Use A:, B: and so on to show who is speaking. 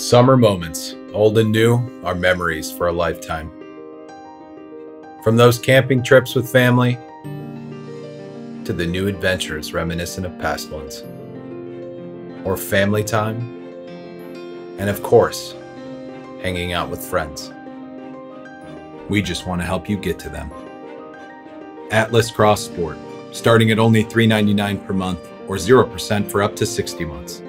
A: Summer moments, old and new, are memories for a lifetime. From those camping trips with family to the new adventures reminiscent of past ones, or family time, and of course, hanging out with friends. We just want to help you get to them. Atlas Cross Sport, starting at only $3.99 per month or 0% for up to 60 months.